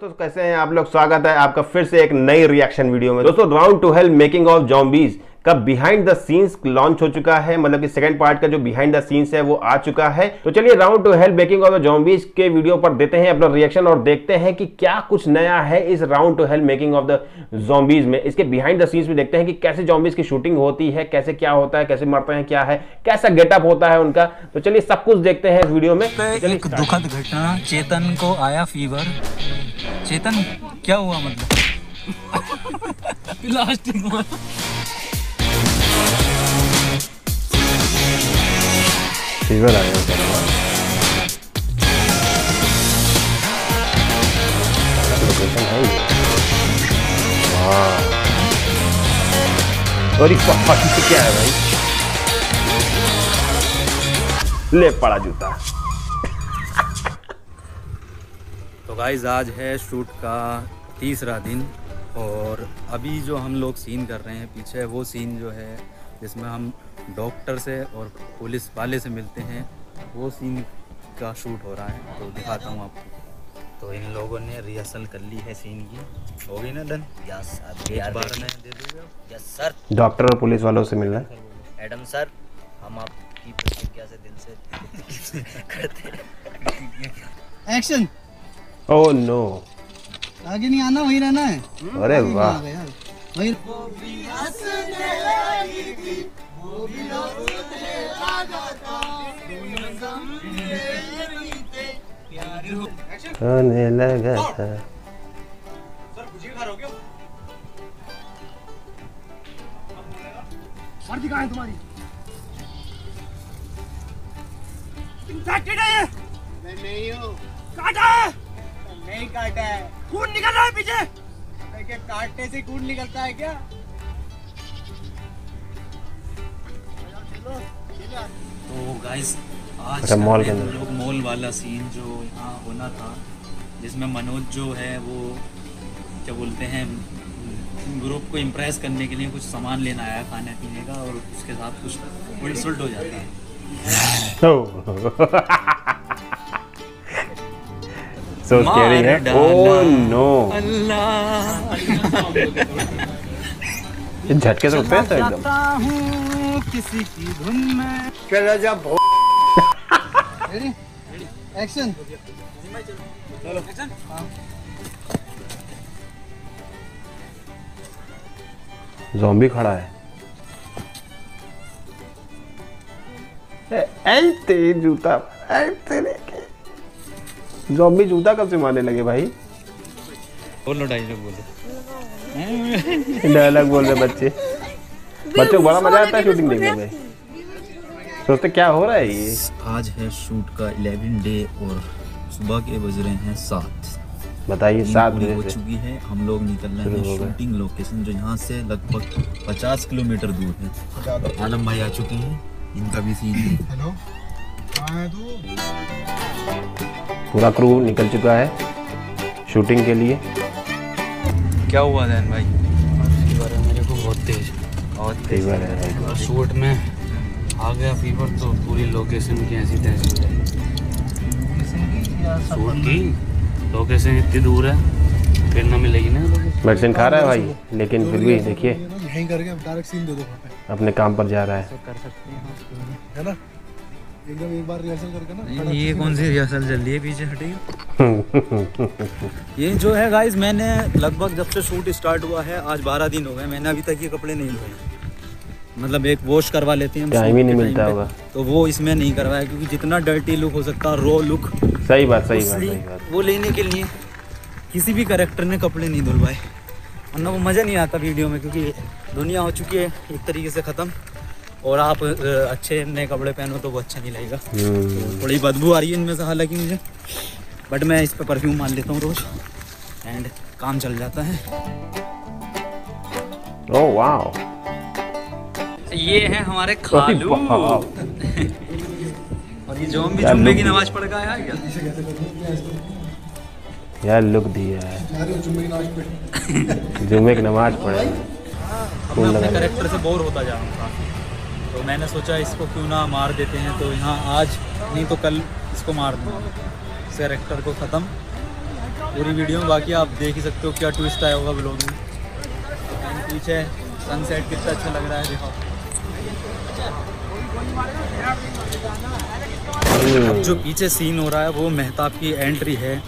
दोस्तों, कैसे हैं आप लोग? स्वागत है आपका फिर से एक नई रिएक्शन वीडियो में। दोस्तों round two hell making of zombies का बिहाइंड द सीन्स लॉन्च हो चुका है मतलब कि सेकंड पार्ट का जो बिहाइंड द सीन्स है वो आ चुका है। तो चलिए round two hell making of the zombies के वीडियो पर देते हैं अपना रिएक्शन और देखते हैं कि क्या कुछ नया है इस round two hell making of the zombies में। इसके बिहाइंड द सीन्स भी देखते हैं कि कैसे जॉम्बीज की शूटिंग होती है कैसे क्या होता है कैसे मरते हैं क्या है कैसा गेटअप होता है उनका। तो चलिए सब कुछ देखते हैं इस वीडियो में। एक दुखद घटना चेतन को आया फीवर चेतन क्या हुआ मतलब? प्लास्टिक फीवर आ लोकेशन है ये वाह और पार्टी से क्या है भाई ले पड़ा जूता तो गाइज़ आज है शूट का तीसरा दिन और अभी जो हम लोग सीन कर रहे हैं पीछे, वो सीन जो है जिसमें हम डॉक्टर से और पुलिस वाले से मिलते हैं। वो सीन का शूट हो रहा है तो दिखाता हूँ आपको। तो इन लोगों ने रिहर्सल कर ली है सीन की। हो गई ना डन यस बार में दे दोगे यस सर डॉक्टर और पुलिस वालों से मिलना है। एडम सर हम आपकी प्रतिक्रिया से दिल से करते हैं। एक्शन ओह नो आगे नहीं आना वहीं रहना है। अरे वाह। आ वहीं होने लगा था वर्दी कहाँ है तुम्हारी इंफेक्टेड है ये मैं नहीं हूँ काटा है। नहीं काटा है खून निकल रहा है पीछे। काटने से खून निकलता है क्या? गाइस आज अच्छा, मॉल के अंदर। लोग मॉल वाला सीन जो यहाँ होना था जिसमें मनोज जो है वो क्या बोलते हैं ग्रुप को इम्प्रेस करने के लिए कुछ सामान लेना आया खाने पीने का और उसके साथ कुछ उल्ट सुल्ट हो जाता है। सो स्कैरी है? ओह नो अल्लाह। झटके से उठते हैं। हूँ किसी की धुन में। रेडी एक्शन जॉम्बी खड़ा है। ऐसे जूता ऐसे लेके जॉम्बी जूता कब से मारने लगे भाई? बोलो डायलॉग बोलो डायलॉग बोल रहे बच्चे। बच्चों बड़ा मज़ा आता है शूटिंग देखने में। सोचते क्या हो रहा है ये? आज है शूट का 11 डे और सुबह के बज रहे हैं सात। बताइए सात पूरी हो चुकी है। हम लोग निकल रहे हैं शूटिंग लोकेशन जो यहाँ से लगभग 50 किलोमीटर दूर है। आलम भाई आ चुके हैं। इनका भी सीन है। हेलो पूरा क्रू निकल चुका है शूटिंग के लिए। क्या हुआ दैन भाई? बहुत फीवर है शूट में आ गया फीवर तो पूरी लोकेशन की ऐसी तैसी हो। शूट की? लोकेशन इतनी दूर है फिर ना मिलेगी ना मेडिसिन खा रहा है भाई लेकिन फिर भी देखिए। यहीं करके डायरेक्ट सीन दे दो वहाँ पे। अपने काम पर जा रहा है। कर सकते हैं एकदम एक बार रिहर्सल करके ना ये कौन सी रिहर्सल चल रही है पीछे हटी ये जो है गाइस मैंने लगभग जब से शूट स्टार्ट हुआ है आज बारह दिन हो गए मैंने अभी तक ये कपड़े नहीं धोए। हैं। मतलब एक वॉश करवा लेते हैं टाइम ही नहीं मिलता होगा। तो वो इसमें नहीं करवाया क्योंकि जितना डर्टी लुक हो सकता है रो लुक सही बात सही बात सही बात। वो लेने के लिए किसी भी करेक्टर ने कपड़े नहीं धुलवाए। वरना वो मज़ा नहीं आता वीडियो में क्योंकि दुनिया हो चुकी है एक तरीके से ख़त्म। और आप अच्छे नए कपड़े पहनो तो वो अच्छा नहीं लगेगा। हम्म, तो थोड़ी बदबू आ रही है इनमें से हालाँकि मुझे। बट मैं इस पर परफ्यूम मान लेता हूँ रोज़। एंड काम चल जाता है। ओह वाओ ये है हमारे खालू। और ये जोम भी क्या जुम्मे की नमाज़ पढ़ गया है क्या? यार लुक दिया है। जुम्मे की नमाज़ पढ़े। मैं अपने करेक्टर से बोर होता जा रहा हूँ तो मैंने सोचा इसको क्यों ना मार देते हैं तो यहाँ आज नहीं तो कल इसको मार दूँ। इस करेक्टर को ख़त्म। पूरी वीडियो में बाकी आप देख ही सकते हो क्या ट्विस्ट आया होगा ब्लॉग में। पीछे सनसेट कितना अच्छा लग रहा है देखो। अब जो पीछे सीन हो रहा है वो मेहताब की एंट्री है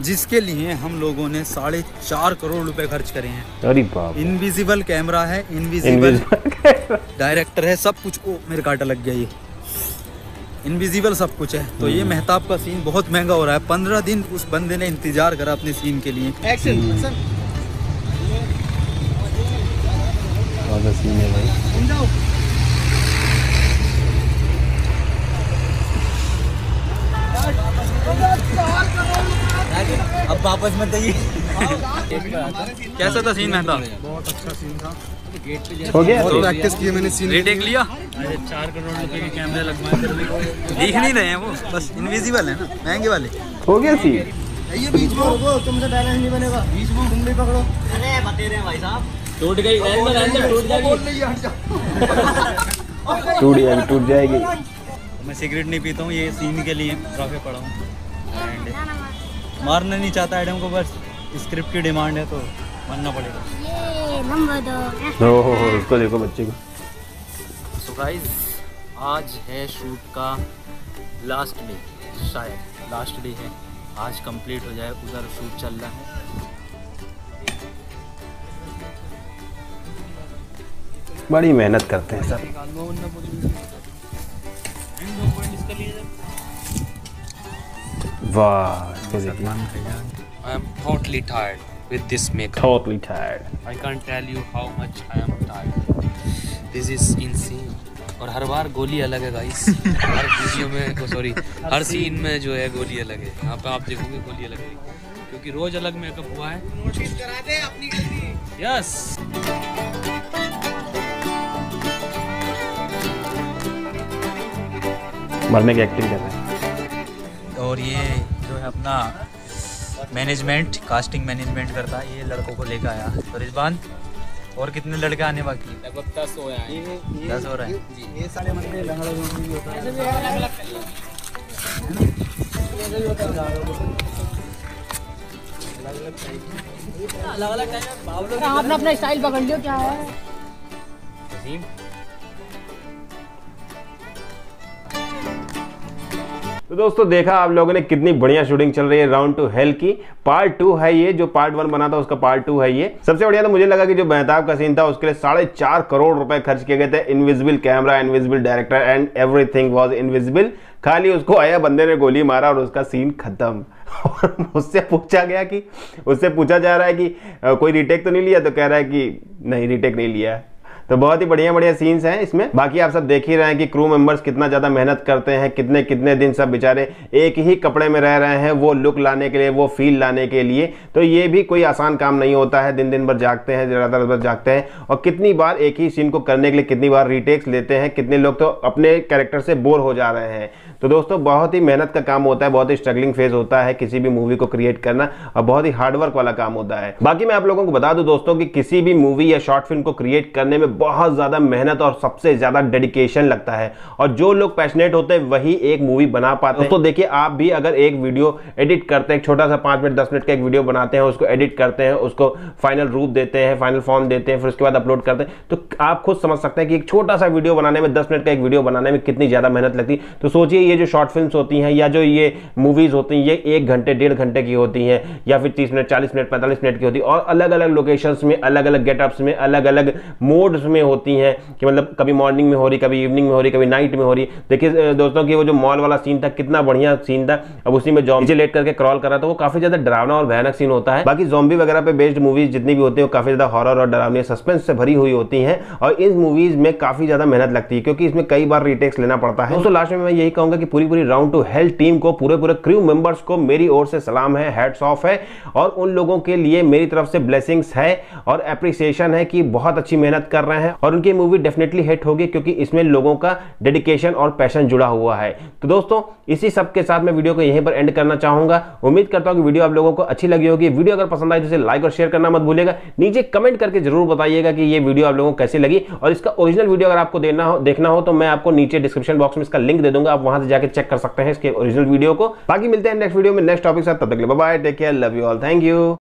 जिसके लिए हम लोगों ने साढ़े चार करोड़ रुपए खर्च करे हैं। अरे बाप इनविजिबल कैमरा है इनविजिबल डायरेक्टर है सब कुछ ओ मेरे कांटा लग गया ये। इनविजिबल सब कुछ है। तो ये मेहताब का सीन बहुत महँगा हो रहा है। पंद्रह दिन उस बंदे ने इंतज़ार करा अपने सीन के लिए। एक्शन एक्शन सीन है भाई। अब वापस मत जाइए कैसा था सीन मेहताब हो गया। प्रैक्टिस की मैंने सीन रीटेक लिया? अरे चार करोड़ रुपए के कैमरे लगवाए थे दिख नहीं रहे हैं वो बस इनविजिबल है ना महँगे वाले। हो गया सीन ये बीच में रुको तुमसे बैलेंस नहीं बनेगा। बीच में तुम भी पकड़ो। अरे बते रहे हैं भाई साहब। टूट गई अंदर अंदर टूट जाएगी। बोल रही है हट जाओ। टूट जाएगी टूट जाएगी। मैं सिगरेट नहीं पीता हूँ ये सीन के लिए ट्रॉफी पड़ा हूँ। एंड मारना नहीं चाहता एडम को बस स्क्रिप्ट की डिमांड है तो मानना पड़ेगा। ये नंबर दो। हो हो हो उसको देखो बच्चे को। सो गाइस आज है शूट का लास्ट डे शायद लास्ट डे है। आज कंप्लीट हो जाए उधर शूट चल रहा है। बड़ी मेहनत करते हैं। सब वाह I am totally tired with this makeup. totally tired. I can't tell you how much I am tired. This is insane. और हर बार गोली अलग है गाइस हर वीडियो में सॉरी हर सीन में जो है गोली अलग है। यहाँ पे आप देखोगे गोली अलग है। क्योंकि रोज अलग मेकअप हुआ है। नोटिस करा दे अपनी गलती। यस मरने की एक्टिंग कर रहे हैं। और ये जो है अपना मैनेजमेंट कास्टिंग मैनेजमेंट करता है ये लड़कों को लेकर आया। तो रिजवान और कितने लड़के आने बाकी? लगभग दस हो हैं। दस हो रहे हैं। ये सारे बंदे लंगड़े लोग भी होता आपने अपना स्टाइल पकड़ लियो क्या है? तो दोस्तों, देखा आप लोगों ने कितनी बढ़िया शूटिंग चल रही है राउंड टू हेल की। पार्ट टू है ये, जो पार्ट वन बना था, उसका पार्ट टू है ये। सबसे बढ़िया तो मुझे लगा कि जो मेहताब का सीन था, उसके लिए साढ़े चार करोड़ रुपए खर्च किए गए थे। Invisible camera invisible director and everything was invisible खाली उसको आया बंदे ने गोली मारा और उसका सीन खत्म। उससे पूछा गया कि, उससे पूछा जा रहा है कि कोई रिटेक तो नहीं लिया? तो कह रहा है कि, नहीं रिटेक नहीं लिया तो बहुत ही बढ़िया बढ़िया सीन्स हैं इसमें। बाकी आप सब देख ही रहे हैं कि क्रू मेंबर्स कितना ज़्यादा मेहनत करते हैं, कितने कितने दिन सब बेचारे एक ही कपड़े में रह रहे हैं, वो लुक लाने के लिए, वो फील लाने के लिए। तो ये भी कोई आसान काम नहीं होता है दिन दिन भर जागते हैं ज़्यादा भर जागते हैं। और कितनी बार एक ही सीन को करने के लिए कितनी बार रिटेक्स लेते हैं, कितने लोग तो अपने कैरेक्टर से बोर हो जा रहे हैं। तो दोस्तों, बहुत ही मेहनत का काम होता है, बहुत ही स्ट्रगलिंग फ़ेज़ होता है किसी भी मूवी को क्रिएट करना और बहुत ही हार्डवर्क वाला काम होता है। बाकी मैं आप लोगों को बता दूँ दोस्तों कि किसी भी मूवी या शॉर्ट फ़िल्म को क्रिएट करने में बहुत ज़्यादा मेहनत और सबसे ज़्यादा डेडिकेशन लगता है। और जो लोग पैशनेट होते हैं, वही एक मूवी बना पाते हैं। दोस्तों, देखिए, आप भी अगर एक वीडियो एडिट करते हैं छोटा सा पाँच मिनट, दस मिनट का एक वीडियो बनाते हैं, उसको एडिट करते हैं, उसको फाइनल रूप देते हैं फाइनल फॉर्म देते हैं, फिर उसके बाद अपलोड करते हैं तो आप खुद समझ सकते हैं कि एक छोटा सा वीडियो बनाने में, दस मिनट का एक वीडियो बनाने में कितनी ज़्यादा मेहनत लगती है। तो सोचिए ये जो शॉर्ट फिल्म्स होती हैं या जो ये मूवीज़ होती हैं, ये एक घंटे, डेढ़ घंटे की होती हैं या फिर तीस मिनट, चालीस मिनट, पैंतालीस मिनट की होती है और अलग अलग लोकेशंस में अलग अलग गेटअप्स में अलग अलग मोड्स में होती हैं कि मतलब कभी मॉर्निंग में हो रही, कभी इवनिंग में हो रही, कभी नाइट में हो रही। देखिए दोस्तों, की वो जो मॉल वाला सीन था, कितना बढ़िया सीन था। अब उसी में जॉम्बी लेट करके क्रॉल कर रहा था, वो काफ़ी ज़्यादा डरावना और भयानक सीन होता है। बाकी जॉम्बी वगैरह पे बेस्ड मूवीज़ जितनी भी होती है, वो काफ़ी ज़्यादा हॉरर और डरावनी सस्पेंस से भरी हुई होती हैं और इन मूवीज़ में काफ़ी ज़्यादा मेहनत लगती है, क्योंकि इसमें कई बार रिटेक्स लेना पड़ता है। दोस्तों लास्ट में मैं यही कहूँगा कि पूरी पूरी राउंड टू हेल्थ टीम को, पूरे पूरे क्रू मेंबर्स को मेरी ओर से सलाम है हैट्स ऑफ़ है, और उन लोगों के लिए मेरी तरफ़ से ब्लेसिंग्स है और अप्रिसिएशन है कि बहुत अच्छी मेहनत कर रहे हैं और उनकी मूवी डेफिनेटली हिट होगी क्योंकि इसमें लोगों का डेडिकेशन और पैशन जुड़ा हुआ है। तो दोस्तों, इसी सब के साथ मैं वीडियो को यहीं पर एंड करना चाहूँगा। उम्मीद करता हूँ कि वीडियो आप लोगों को अच्छी लगी होगी। वीडियो अगर पसंद आई तो इसे लाइक और शेयर करना मत भूलेगा नीचे कमेंट करके ज़रूर बताइएगा कि ये वीडियो आप लोगों को कैसी लगी। और इसका ओरिजिनल वीडियो अगर आपको देना हो, देखना हो तो मैं आपको नीचे डिस्क्रिप्शन बॉक्स में इसका लिंक दे दूँगा। आप वहाँ जाकर चेक कर सकते हैं इसके ओरिजिनल वीडियो को। बाकी मिलते हैं नेक्स्ट वीडियो में नेक्स्ट टॉपिक साथ। तब तक bye take care love you all thank you